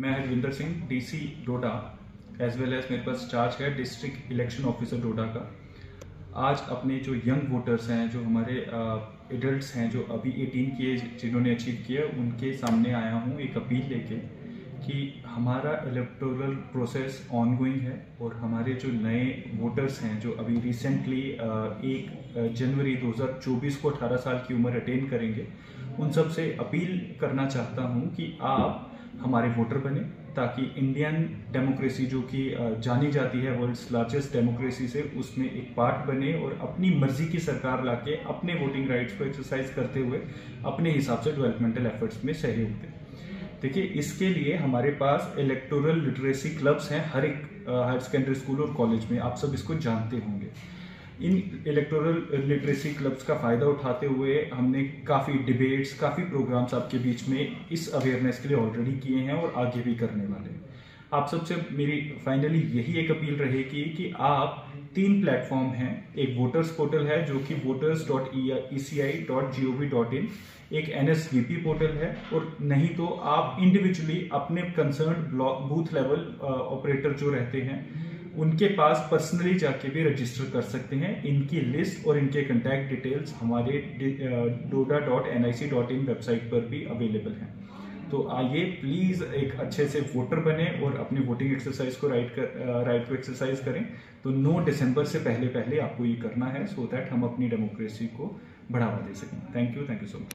मैं Harvinder Singh DC Doda as well as मेरे पास चार्ज है डिस्ट्रिक्ट इलेक्शन ऑफिसर डोडा का। आज अपने जो यंग वोटर्स हैं, जो हमारे एडल्ट्स हैं, जो अभी 18 की एज जिन्होंने अचीव किया, उनके सामने आया हूँ एक अपील लेके कि हमारा इलेक्टोरल प्रोसेस ऑनगोइंग है और हमारे जो नए वोटर्स हैं, जो अभी रिसेंटली एक जनवरी 2024 को 18 साल की उम्र अटेन करेंगे, उन सबसे अपील करना चाहता हूँ कि आप हमारे वोटर बने, ताकि इंडियन डेमोक्रेसी जो कि जानी जाती है वर्ल्ड्स लार्जेस्ट डेमोक्रेसी से, उसमें एक पार्ट बने और अपनी मर्ज़ी की सरकार लाके अपने वोटिंग राइट्स को एक्सरसाइज करते हुए अपने हिसाब से डेवलपमेंटल एफर्ट्स में सहयोग दें। देखिए, इसके लिए हमारे पास इलेक्टोरल लिटरेसी क्लब्स हैं, हर एक हायर सेकेंडरी स्कूल और कॉलेज में, आप सब इसको जानते होंगे। इन इलेक्टोरल लिटरेसी क्लब्स का फ़ायदा उठाते हुए हमने काफ़ी डिबेट्स काफ़ी प्रोग्राम्स आपके बीच में इस अवेयरनेस के लिए ऑलरेडी किए हैं और आगे भी करने वाले हैं। आप सबसे मेरी फाइनली यही एक अपील रहेगी कि आप तीन प्लेटफॉर्म हैं। एक वोटर्स पोर्टल है जो कि voters dot E C I dot G O V dot in एक N S V P portal है और नहीं तो आप इंडिविजुअली अपने concern block booth level operator जो रहते हैं उनके पास पर्सनली जाके भी रजिस्टर कर सकते हैं। इनकी लिस्ट और इनके कंटैक्ट डिटेल्स हमारे Doda dot N I C dot in website पर भी अवेलेबल हैं। तो आइए प्लीज़ एक अच्छे से वोटर बने और अपनी वोटिंग एक्सरसाइज को राइट कर राइट टू एक्सरसाइज करें। तो 9 दिसंबर से पहले पहले आपको ये करना है सो so दैट हम अपनी डेमोक्रेसी को बढ़ावा दे सकें। Thank you thank you so much